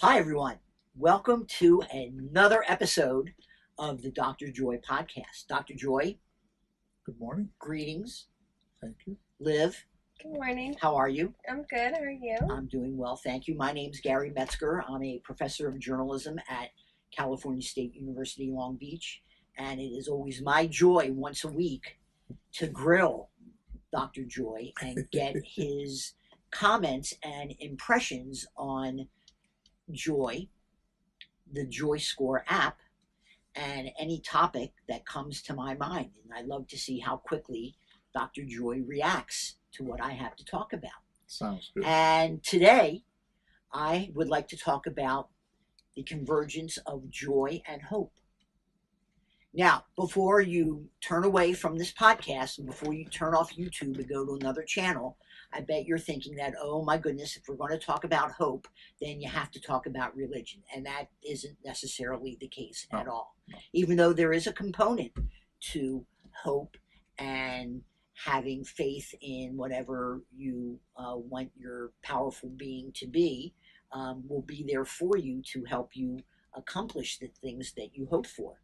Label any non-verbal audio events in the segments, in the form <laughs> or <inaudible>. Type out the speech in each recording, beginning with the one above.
Hi, everyone. Welcome to another episode of the Dr. Joy podcast. Dr. Joy, Good morning. greetings. Thank you. Liv, Good morning. how are you? I'm good. How are you? I'm doing well, thank you. My name's Gary Metzger. I'm a professor of journalism at California State University, Long Beach, and it is always my joy once a week to grill Dr. Joy and get <laughs> his comments and impressions on Joy, the Joy Score app, and any topic that comes to my mind. And I love to see how quickly Dr. Joy reacts to what I have to talk about. Sounds good. And today, I would like to talk about the convergence of joy and hope. Now, before you turn away from this podcast and before you turn off YouTube and go to another channel, I bet you're thinking that, oh my goodness, if we're going to talk about hope, then you have to talk about religion. And that isn't necessarily the case at all. no. Even though there is a component to hope and having faith in whatever you uh, want your powerful being to be um, will be there for you to help you accomplish the things that you hope for.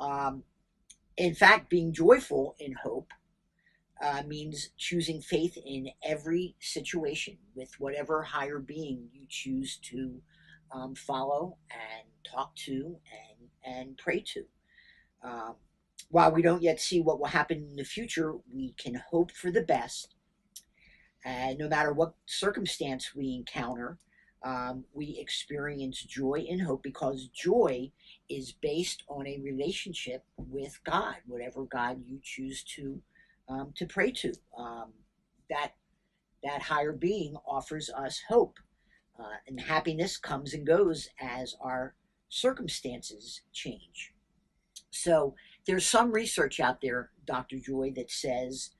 Um, in fact, being joyful in hope uh, means choosing faith in every situation with whatever higher being you choose to um, follow and talk to and, and pray to. Um, while we don't yet see what will happen in the future, we can hope for the best. And no matter what circumstance we encounter, um, we experience joy and hope because joy is based on a relationship with God, whatever God you choose to um, to pray to. Um, that that higher being offers us hope, uh, and happiness comes and goes as our circumstances change. So there's some research out there, Dr. Joy, that says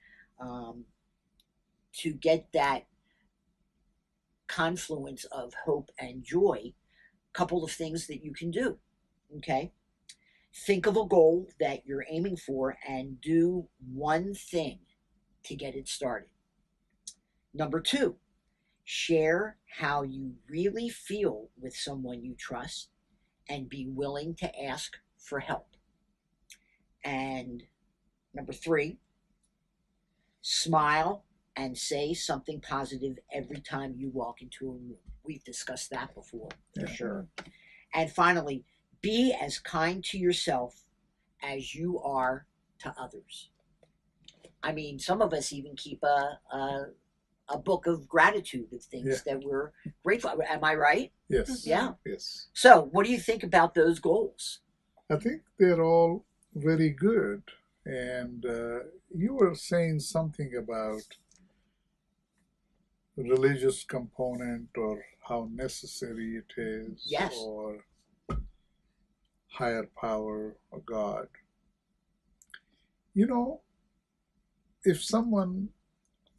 um, to get that confluence of hope and joy, couple of things that you can do. Okay. Think of a goal that you're aiming for and do one thing to get it started. Number two, share how you really feel with someone you trust and be willing to ask for help. And number three, smile and say something positive every time you walk into a room. We've discussed that before, for Yeah. sure. And finally, be as kind to yourself as you are to others. I mean, some of us even keep a a, a book of gratitude of things Yeah. that we're grateful. Am I right? Yes. Yeah. Yes. So, what do you think about those goals? I think they're all very good. And uh, you were saying something about religious component or how necessary it is Yes. or higher power or God. You know, if someone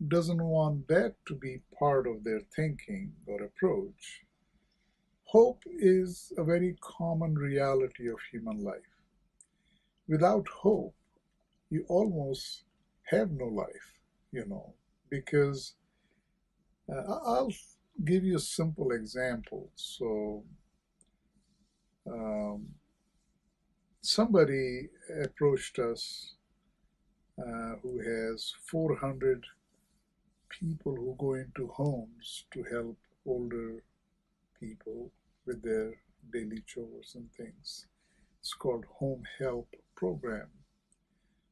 doesn't want that to be part of their thinking or approach, hope is a very common reality of human life. Without hope, you almost have no life, you know, because uh, I'll give you a simple example. So, um, somebody approached us uh, who has 400 people who go into homes to help older people with their daily chores and things. It's called Home Help Program.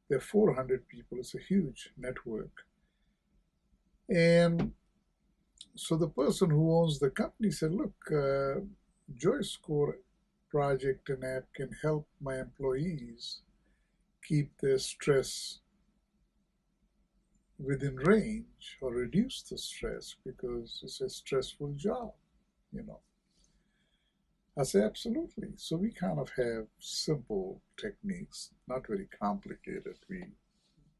There are 400 people, it's a huge network. And so the person who owns the company said, Look, uh, Joy Score project and app can help my employees keep their stress within range or reduce the stress because it's a stressful job, you know. I say absolutely. So we kind of have simple techniques, not very complicated. We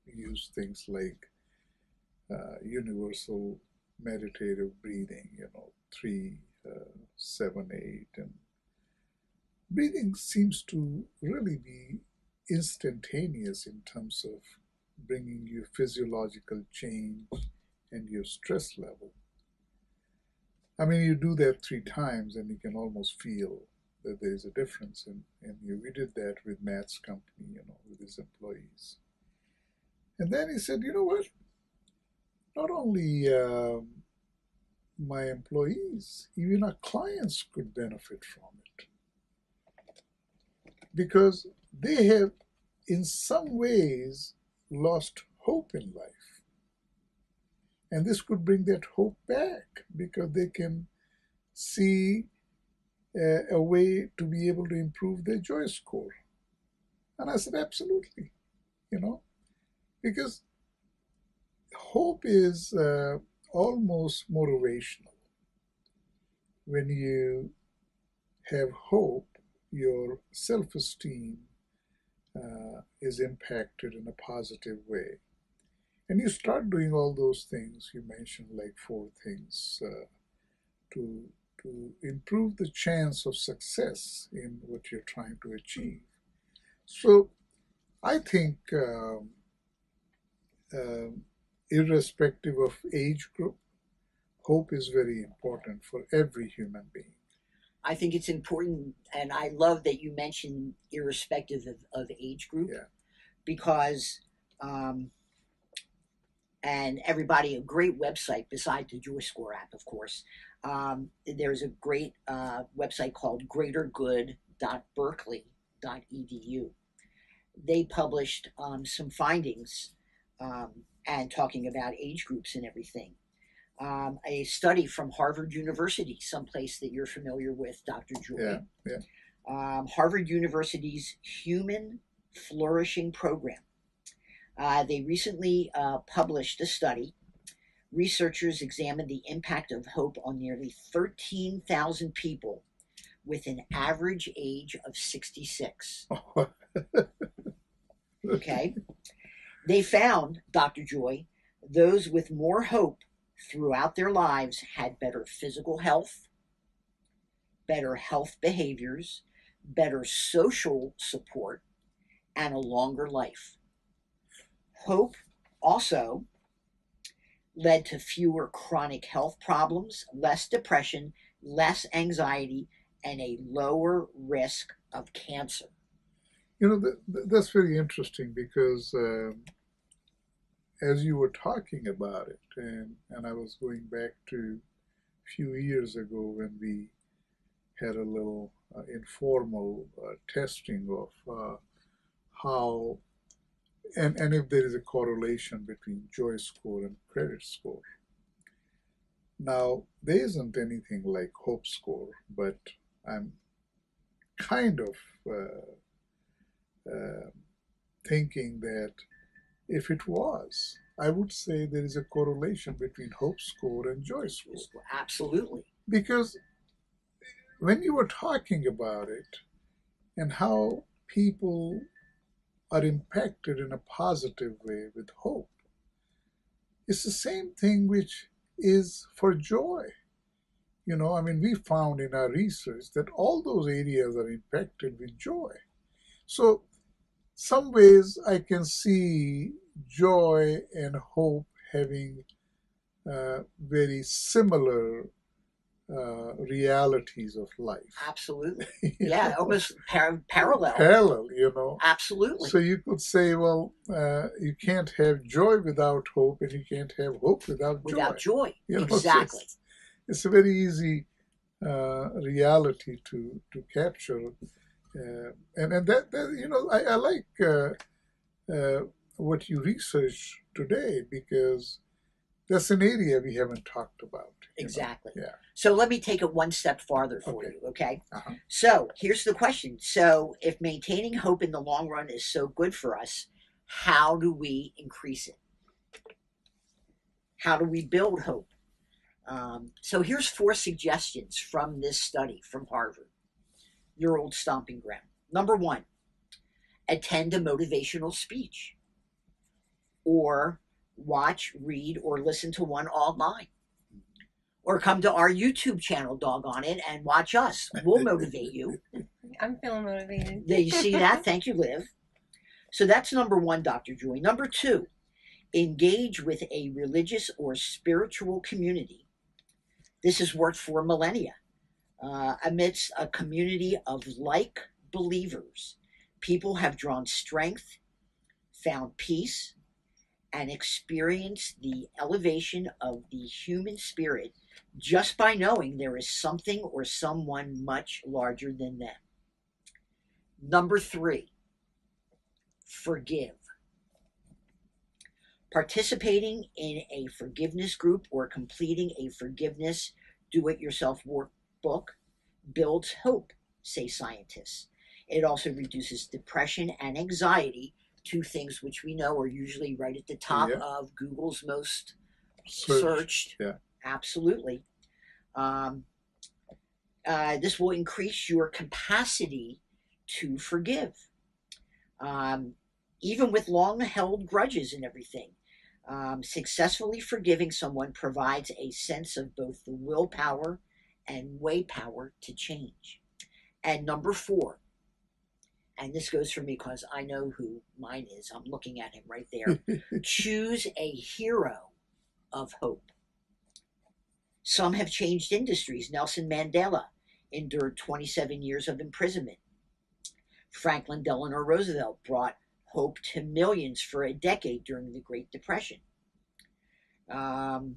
use things like uh, universal meditative breathing, you know, three, uh, seven, eight, and breathing seems to really be instantaneous in terms of bringing you physiological change and your stress level. I mean, you do that three times and you can almost feel that there's a difference in, in you. We did that with Matt's company, you know, with his employees. And then he said, you know what? Not only um, my employees, even our clients could benefit from it. Because they have, in some ways, lost hope in life. And this could bring that hope back because they can see a, a way to be able to improve their joy score. And I said, absolutely, you know, because hope is uh, almost motivational. When you have hope, your self esteem uh, is impacted in a positive way. And you start doing all those things you mentioned, like four things, uh, to to improve the chance of success in what you're trying to achieve. So, I think, um, um, irrespective of age group, hope is very important for every human being. I think it's important, and I love that you mentioned irrespective of, of age group, Yeah. because, um, and everybody, a great website besides the Joy Score app, of course. Um, there's a great uh, website called greatergood.berkeley.edu. They published um, some findings um, and talking about age groups and everything um, a study from Harvard University, someplace that you're familiar with, Dr. Joy. Yeah, yeah. Um, Harvard University's Human Flourishing Program. Uh, they recently uh, published a study. Researchers examined the impact of hope on nearly 13,000 people with an average age of 66. <laughs> Okay. they found, Dr. Joy, those with more hope throughout their lives had better physical health, better health behaviors, better social support, and a longer life. Hope also led to fewer chronic health problems, less depression, less anxiety, and a lower risk of cancer. You know, th- th- that's very interesting because um, as you were talking about it, and, and I was going back to a few years ago when we had a little uh, informal uh, testing of uh, how, and, and if there is a correlation between joy score and credit score. Now, there isn't anything like hope score, but I'm kind of uh, uh, thinking that if it was, I would say there is a correlation between hope score and joy score. Absolutely. Because when you were talking about it and how people are impacted in a positive way with hope, it's the same thing which is for joy. You know, I mean, we found in our research that all those areas are impacted with joy. So, some ways I can see joy and hope having uh, very similar uh, realities of life. Absolutely. <laughs> Yeah, know? almost par- parallel. Parallel, you know. Absolutely. So you could say, well, uh, you can't have joy without hope, and you can't have hope without joy. Without joy. <laughs> You know, so exactly. It's, it's a very easy uh, reality to to capture, and and that, that you know I, I like uh, uh, what you research today because that's an area we haven't talked about. you know. Exactly. Yeah. So let me take it one step farther for Okay. you, okay? Uh-huh. So here's the question. So if maintaining hope in the long run is so good for us, how do we increase it? How do we build hope? Um, so here's four suggestions from this study from Harvard, your old stomping ground. Number one, attend a motivational speech or watch, read, or listen to one online. Or come to our YouTube channel, doggone it, and watch us. We'll <laughs> motivate you. I'm feeling motivated. There, you see that? Thank you, Liv. So that's number one, Dr. Joy. Number two, engage with a religious or spiritual community This has worked for millennia. Uh, amidst a community of like believers, people have drawn strength, found peace, and experienced the elevation of the human spirit just by knowing there is something or someone much larger than them. Number three, forgive. Participating in a forgiveness group or completing a forgiveness do it yourself workbook builds hope, say scientists. It also reduces depression and anxiety, two things which we know are usually right at the top Yeah. of Google's most Search, searched. yeah. Absolutely. Um, uh, this will increase your capacity to forgive. Um, even with long held grudges and everything. Um, successfully forgiving someone provides a sense of both the willpower and way power to change. And number four, and this goes for me because I know who mine is. I'm looking at him right there. <laughs> Choose a hero of hope. Some have changed industries. Nelson Mandela endured 27 years of imprisonment. Franklin Delano Roosevelt brought hope to millions for a decade during the Great Depression. Um,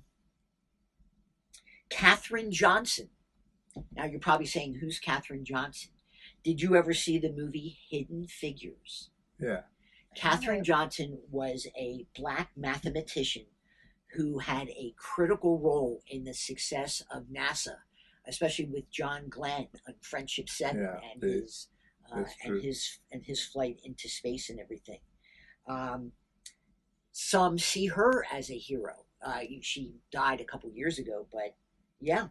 Katherine Johnson. Now you're probably saying, who's Katherine Johnson? Did you ever see the movie Hidden Figures? Yeah. Katherine Johnson was a black mathematician who had a critical role in the success of NASA, especially with John Glenn on Friendship Seven Yeah, and they- his uh, and his and his flight into space and everything. Um, some see her as a hero. Uh, she died a couple years ago, but yeah,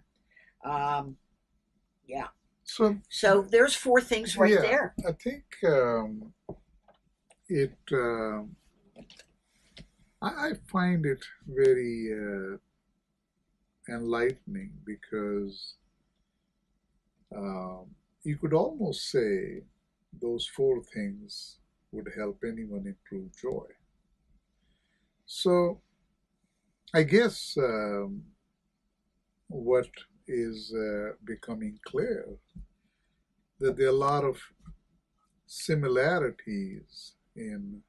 um, yeah. So So there's four things right Yeah. there. I think um, it. um I, I find it very uh, enlightening because um, you could almost say those four things would help anyone improve joy. So, I guess um, what is uh, becoming clear that there are a lot of similarities in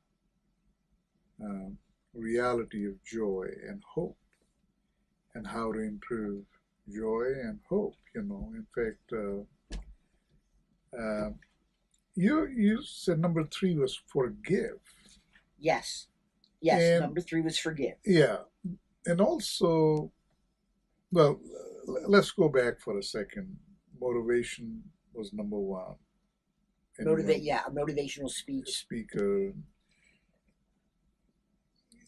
um, reality of joy and hope and how to improve joy and hope you know in fact uh, uh, you you said number three was forgive Yes, yes. And- number three was forgive. yeah and also well let's go back for a second motivation was number one Motivate. Yeah, a motivational speech. speaker.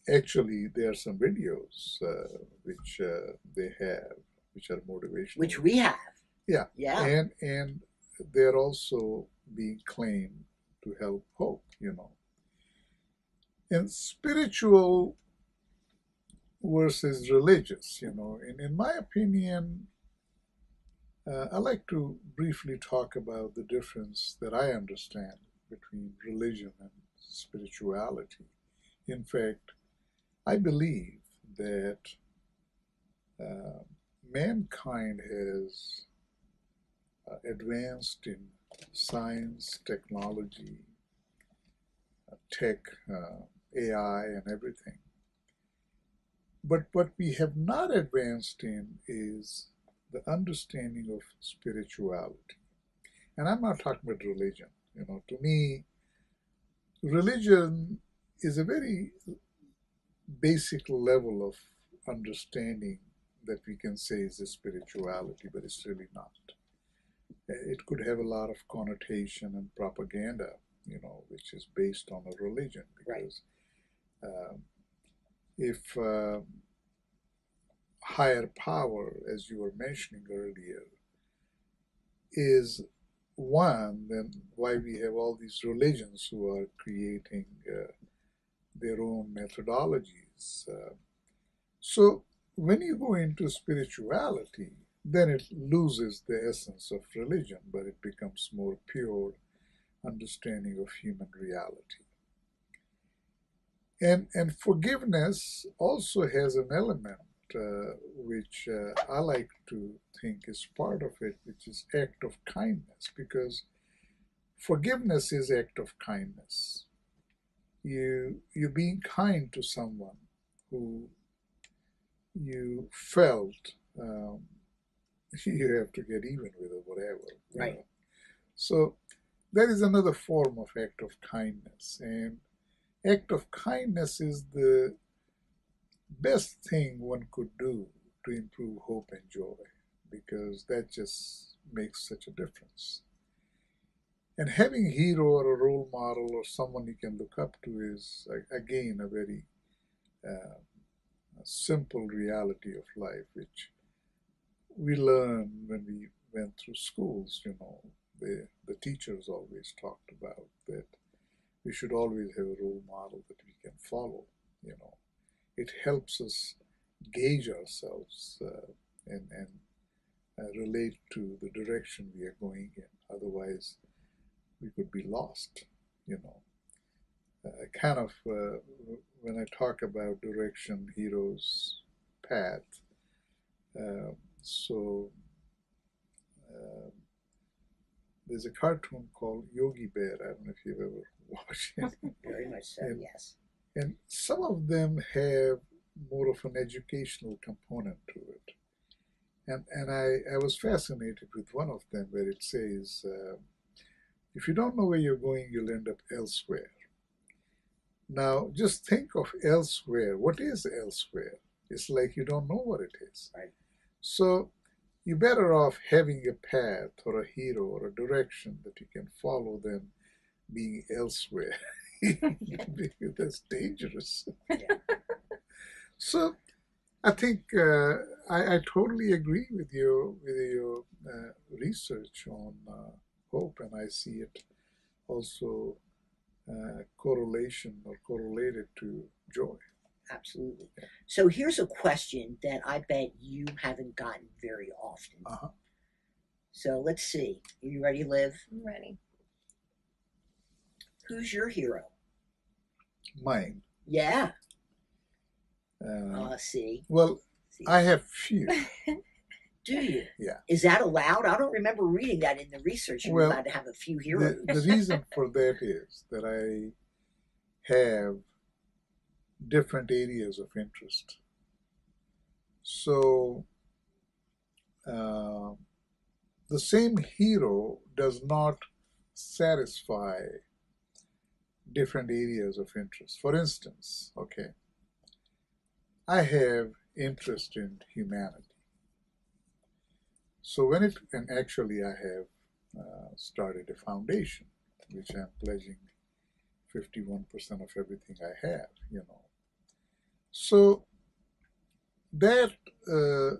Actually, there are some videos uh, which uh, they have, which are motivational. which we have. Yeah. Yeah. and and they're also being claimed to help hope. You know, and spiritual versus religious. You know, and in my opinion. Uh, I like to briefly talk about the difference that I understand between religion and spirituality. In fact, I believe that uh, mankind has uh, advanced in science, technology, uh, tech, uh, AI, and everything. But what we have not advanced in is the understanding of spirituality. And I'm not talking about religion. You know, to me, religion is a very basic level of understanding that we can say is a spirituality, but it's really not. It could have a lot of connotation and propaganda, you know, which is based on a religion. Right. Um, if um higher power, as you were mentioning earlier, is one, then why we have all these religions who are creating uh, their own methodologies. Uh, so when you go into spirituality, then it loses the essence of religion, but it becomes more pure understanding of human reality. And, and forgiveness also has an element uh, which uh, I like to think is part of it, which is act of kindness, because forgiveness is act of kindness. You you being kind to someone who you felt um, <laughs> you have to get even with or whatever. Right. know. So that is another form of act of kindness, and act of kindness is the best thing one could do to improve hope and joy because that just makes such a difference. And having a hero or a role model or someone you can look up to is again a very uh, simple reality of life, which we learn when we went through schools. You know, the the teachers always talked about that we should always have a role model that we can follow. You know, it helps us gauge ourselves uh, and and uh, relate to the direction we are going in. Otherwise, we could be lost. You know, uh, kind of uh, when I talk about direction, heroes, path. Um, so um, there's a cartoon called Yogi Bear. I don't know if you've ever it. <laughs> Very much so. And- yes. And some of them have more of an educational component to it. And, and I, I was fascinated with one of them where it says, uh, if you don't know where you're going, you'll end up elsewhere. Now, just think of elsewhere. What is elsewhere? It's like you don't know what it is. Right. So you're better off having a path or a hero or a direction that you can follow than being elsewhere. <laughs> That's dangerous. Yeah. so I think uh, I, I totally agree with you with your uh, research on uh, hope, and I see it also uh, correlation or correlated to joy. Absolutely. So here's a question that I bet you haven't gotten very often. Uh-huh. So let's see. Are you ready, Liv? I'm ready. Who's your hero? Mine. Yeah. Uh, Uh, see. well, see. I have few. <laughs> Do you? Yeah. Is that allowed? I don't remember reading that in the research. You're Well, allowed to have a few heroes. The, the reason for that is that I have different areas of interest. So, uh, the same hero does not satisfy different areas of interest. For instance, okay, I have interest in humanity. So when it, and actually I have uh, started a foundation, which I'm pledging 51% of everything I have, you know. So that uh,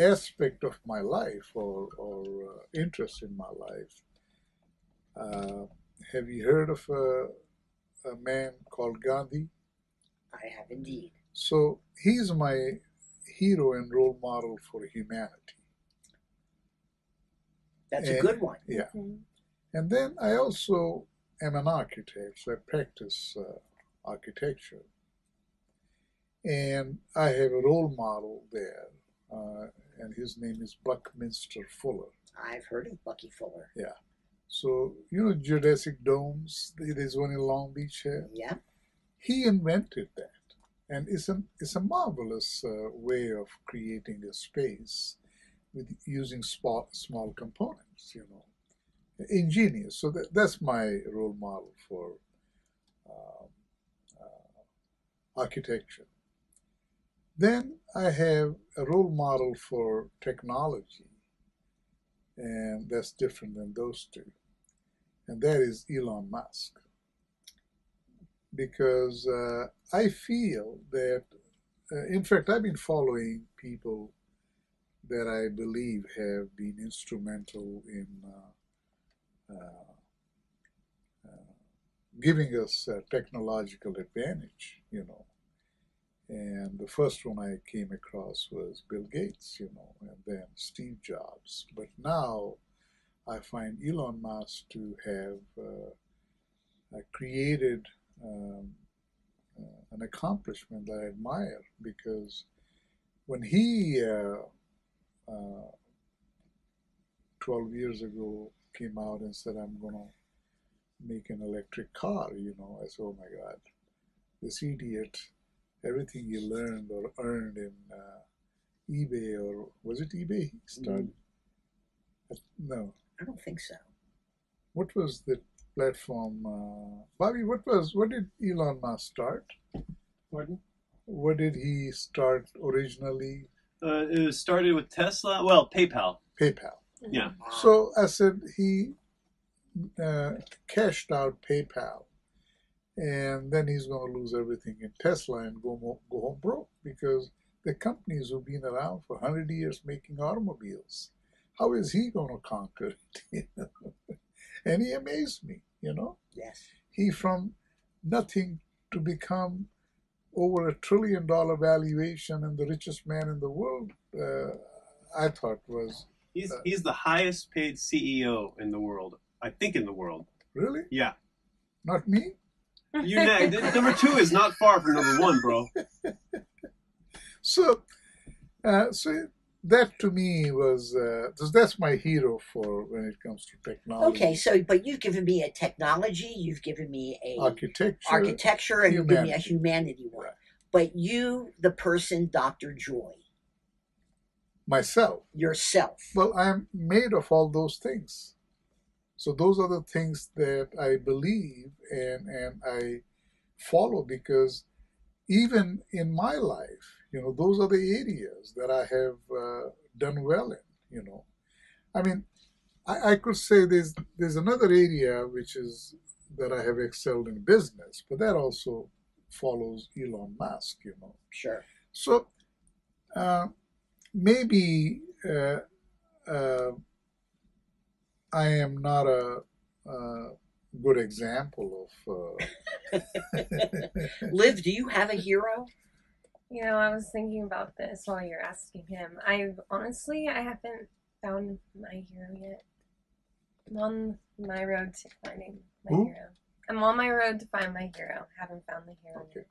aspect of my life or, or uh, interest in my life, uh, have you heard of a, a man called Gandhi? I have indeed. So he's my hero and role model for humanity. That's a good one. Yeah. Mhm. And then I also am an architect, so I practice uh, architecture. And I have a role model there, uh, and his name is Buckminster Fuller. I've heard of Bucky Fuller. So, you know, geodesic domes, there's one in Long Beach here. Yeah. He invented that. And it's a, it's a marvelous uh, way of creating a space with using small, small components, you know. Ingenious. So that, that's my role model for um, uh, architecture. Then I have a role model for technology, and that's different than those two. And that is Elon Musk. Because uh, I feel that, uh, in fact, I've been following people that I believe have been instrumental in uh, uh, uh, giving us a technological advantage, you know. And the first one I came across was Bill Gates, you know, and then Steve Jobs. But now I find Elon Musk to have uh, uh, created um, uh, an accomplishment that I admire because when he uh, uh, 12 years ago came out and said, I'm going to make an electric car, you know, I said, oh my God, this idiot, everything he learned or earned in uh, eBay or was it eBay he started? No, I don't think so. what was the platform? Uh, Bobby, what was what did Elon Musk start? Pardon? What did he start originally? Uh, it was started with Tesla. Well, PayPal. PayPal. Yeah. So I said he uh, cashed out PayPal, and then he's going to lose everything in Tesla and go mo- go home broke because the companies who've been around for hundred years making automobiles. How is he going to conquer <laughs> it? and he amazed me. You know, Yes. he from nothing to become over a trillion dollar valuation and the richest man in the world. Uh, I thought was He's Uh, he's the highest paid CEO in the world. I think in the world. really Yeah. not me. You number two is not far from number one, bro. <laughs> So, uh, so that to me was uh, that's my hero for when it comes to technology. Okay, so but you've given me a technology, you've given me a architecture. architecture, and you've given me a humanity. humanity one. Right. But you, the person, Dr. Joy, myself. yourself. Well, I'm made of all those things. So those are the things that I believe and and I follow because even in my life, you know, those are the areas that I have uh, done well in. You know, I mean, I, I could say there's there's another area which is that I have excelled in business, but that also follows Elon Musk. You know, Sure. so uh, maybe uh, uh, I am not a, a good example of. Uh, <laughs> Liv, do you have a hero? You know, I was thinking about this while you're asking him. I honestly, I haven't found my hero yet. I'm on my road to finding my Who? hero. I'm on my road to find my hero. Haven't found the hero okay.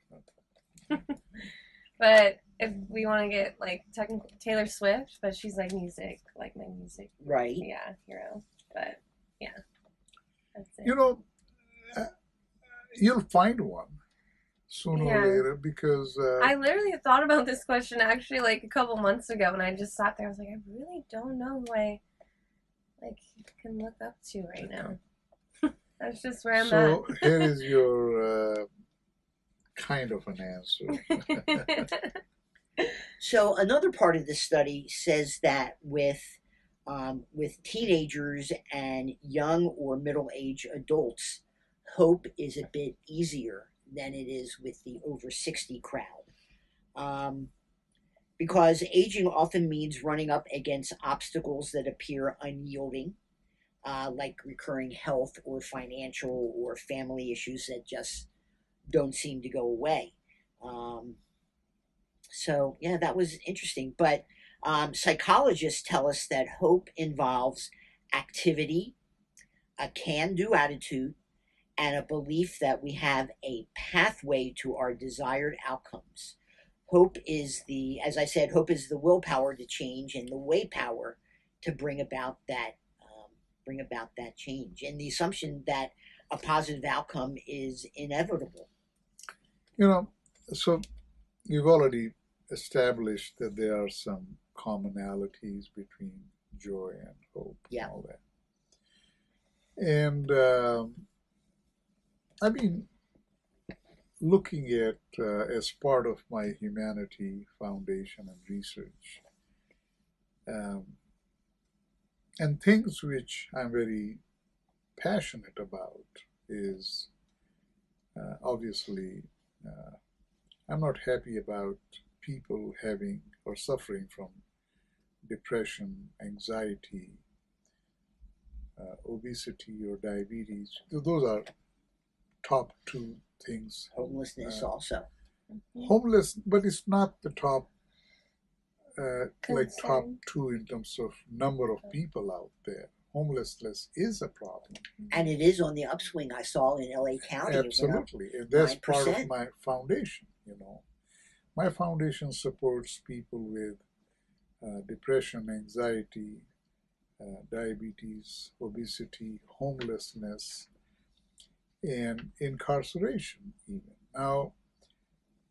yet. <laughs> But if we want to get like technical, Taylor Swift, but she's like music, like my music, Right. yeah, hero. But yeah, that's it. You know, uh, you'll find one sooner Yeah. or later because uh, I literally thought about this question actually like a couple months ago, and I just sat there. I was like, I really don't know who I like can look up to right now. <laughs> That's just where I'm so <laughs> here is <laughs> your uh, kind of an answer. So another part of the study says that with um, with teenagers and young or middle aged adults, hope is a bit easier than it is with the over sixty crowd, um, because aging often means running up against obstacles that appear unyielding, uh, like recurring health or financial or family issues that just don't seem to go away. Um, so yeah, that was interesting. But um, psychologists tell us that hope involves activity, a can-do attitude, and a belief that we have a pathway to our desired outcomes. Hope is the, as I said, hope is the willpower to change and the way power to bring about that, um, bring about that change, and the assumption that a positive outcome is inevitable. You know, so you've already established that there are some commonalities between joy and hope Yeah. and all that. And um, I've been looking at, uh, as part of my humanity foundation and research, um, and things which I'm very passionate about is uh, obviously uh, I'm not happy about people having or suffering from depression, anxiety, uh, obesity, or diabetes. Those are top two things. Homelessness Uh, also. Homeless, but it's not the top, uh, like top two in terms of number of people out there homelessness is a problem. and it is on the upswing. I saw in LA County. it went up. Absolutely, and that's part of my foundation. You know, my foundation supports people with uh, depression, anxiety, uh, diabetes, obesity, homelessness, and incarceration. Even now,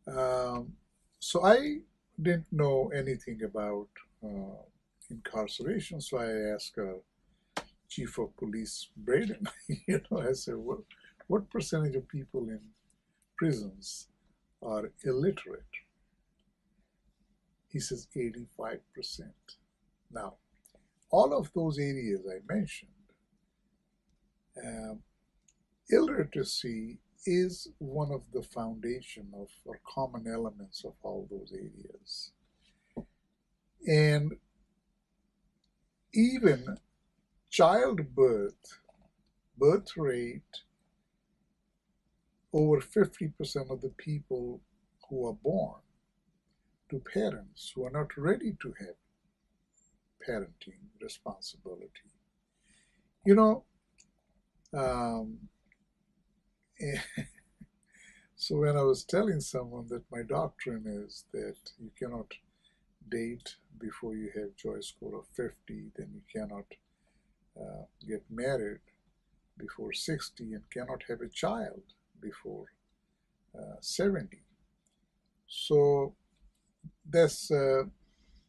um, so I didn't know anything about uh, incarceration, so I asked uh, Chief of Police Braden. <laughs> you know, I said, "What what percentage of people in prisons are illiterate?" He says 85%. Now, all of those areas I mentioned, um, illiteracy is one of the foundation of or common elements of all those areas. And even childbirth, birth rate, over 50% of the people who are born to parents who are not ready to have parenting responsibility. You know, um, <laughs> so when I was telling someone that my doctrine is that you cannot date before you have joy score of 50, then you cannot uh, get married before 60 and cannot have a child before uh, 70. So that's uh,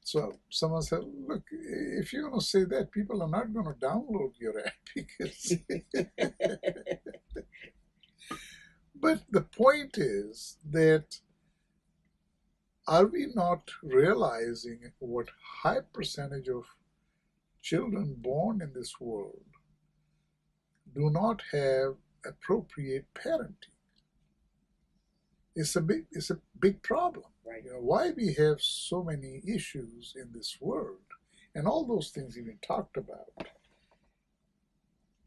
so someone said, look, if you're going to say that, people are not going to download your app <laughs> because. But the point is that are we not realizing what high percentage of children born in this world do not have appropriate parenting? It's a big, it's a big problem. Right. You know, why we have so many issues in this world, and all those things you've talked about,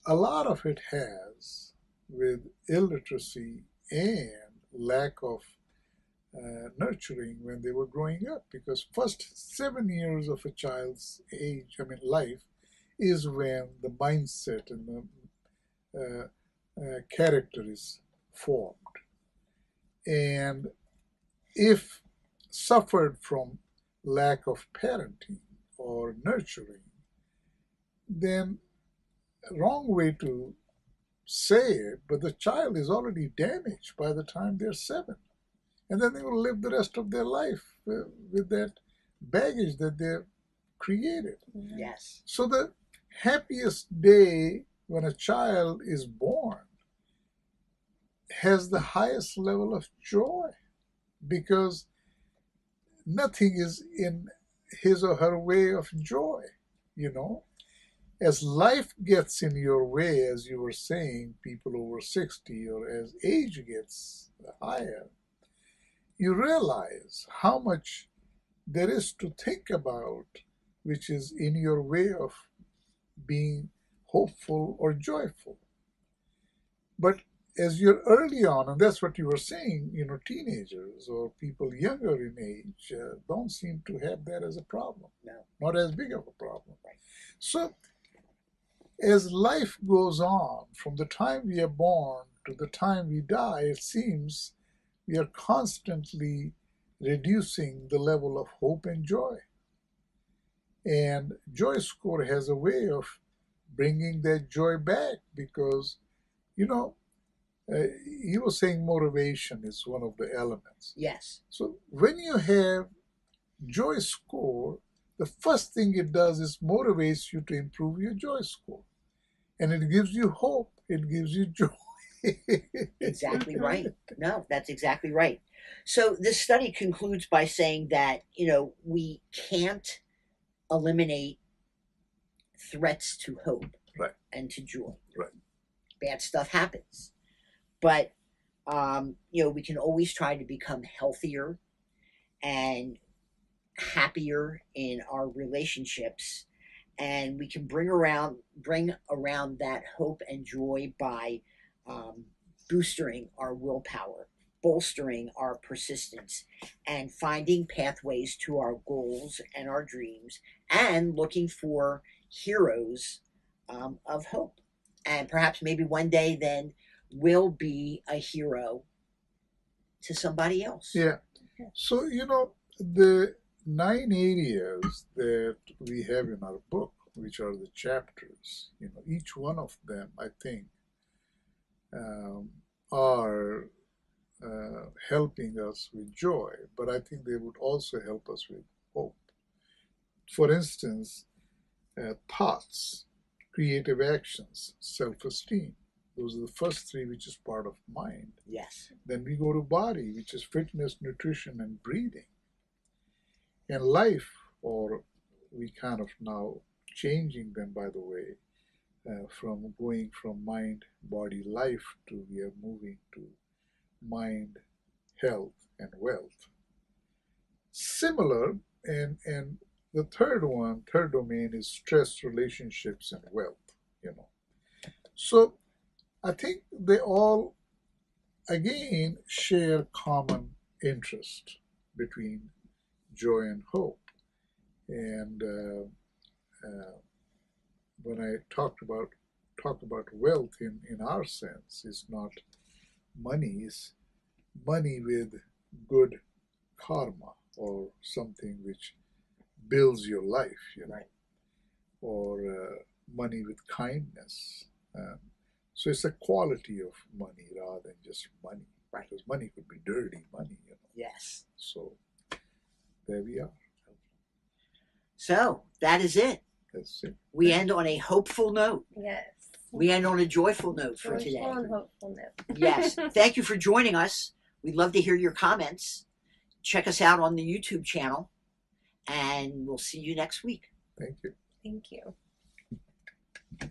a lot of it has with illiteracy and lack of uh, nurturing when they were growing up. Because first seven years of a child's age, I mean life, is when the mindset and the uh, uh, character is formed. And if suffered from lack of parenting or nurturing, then wrong way to say it, but the child is already damaged by the time they're seven. And then they will live the rest of their life uh, with that baggage that they've created. yes. So the happiest day when a child is born has the highest level of joy because nothing is in his or her way of joy, you know. As life gets in your way, as you were saying, people over 60, or as age gets higher, you realize how much there is to think about, which is in your way of being hopeful or joyful. But as you're early on, and that's what you were saying, you know, teenagers or people younger in age uh, don't seem to have that as a problem. No. Not as big of a problem. Right. So, as life goes on, from the time we are born to the time we die, it seems we are constantly reducing the level of hope and joy. And Joy Score has a way of bringing that joy back because, you know, uh, he was saying motivation is one of the elements. Yes. So when you have joy score, the first thing it does is motivates you to improve your joy score. And it gives you hope, it gives you joy. Exactly <laughs> right. No, that's exactly right. So this study concludes by saying that, you know, we can't eliminate threats to hope Right. and to joy. Right. Bad stuff happens. But um, you know, we can always try to become healthier and happier in our relationships and we can bring around bring around that hope and joy by um, boosting our willpower bolstering our persistence and finding pathways to our goals and our dreams and looking for heroes um, of hope. And perhaps maybe one day then will be a hero to somebody else. Yeah. So, you know, the nine areas that we have in our book, which are the chapters, you know, each one of them, I think, um, are uh, helping us with joy, but I think they would also help us with hope. For instance, uh, thoughts, creative actions, self esteem. Those are the first three, which is part of mind. Yes. Then we go to body, which is fitness, nutrition, and breathing. And life, or we kind of now changing them, by the way, uh, from going from mind, body, life to we are moving to mind, health, and wealth. Similar, and and the third one, third domain is stress, relationships, and wealth. You know, so I think they all again share common interest between joy and hope. And uh, uh, when I talked about talk about wealth in, in our sense, is not money, is money with good karma or something which builds your life, you know, Right. or uh, money with kindness. Um, so it's a quality of money rather than just money. Right. Because money could be dirty money, you know. Yes. So there we are. So that is it. That's it. We end on a hopeful note. Yes. We end on a joyful note for Joyful today. and hopeful note. Yes. <laughs> Thank you for joining us. We'd love to hear your comments. Check us out on the YouTube channel, and we'll see you next week. Thank you. Thank you.